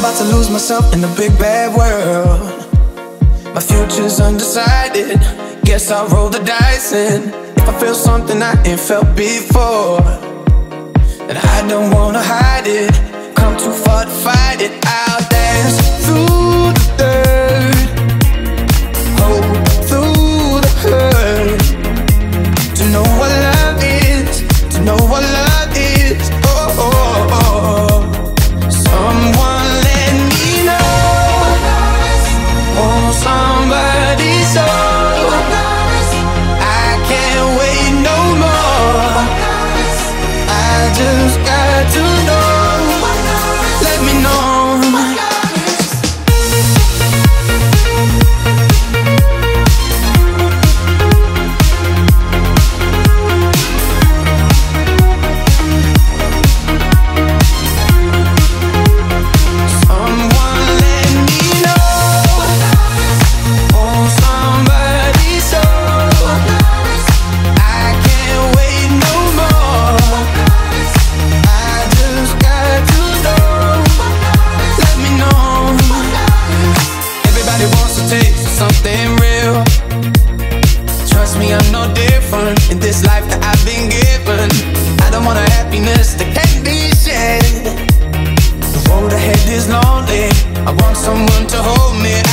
about to lose myself in the big bad world. My future's undecided. Guess I'll roll the dice and if I feel something I ain't felt before, then I don't wanna hide it. Come too far to fight it. I'll dance no different in this life that I've been given. I don't want a happiness that can't be shared. The road ahead is lonely. I want someone to hold me.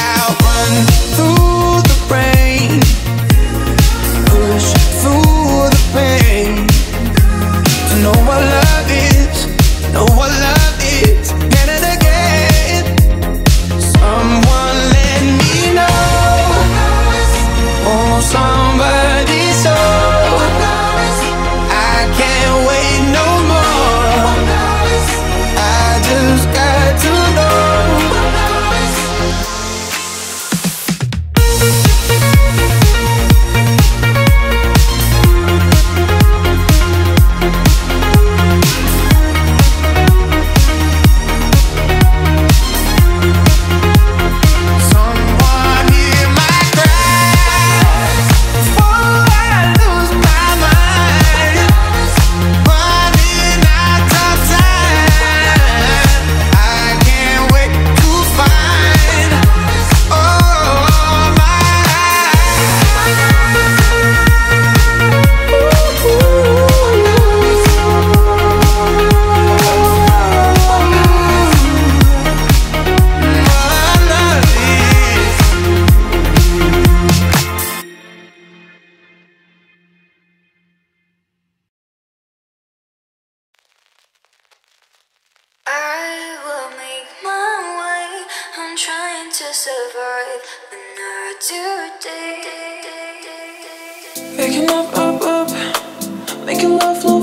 to survive and I do day. Waking up, up, up, making love flow.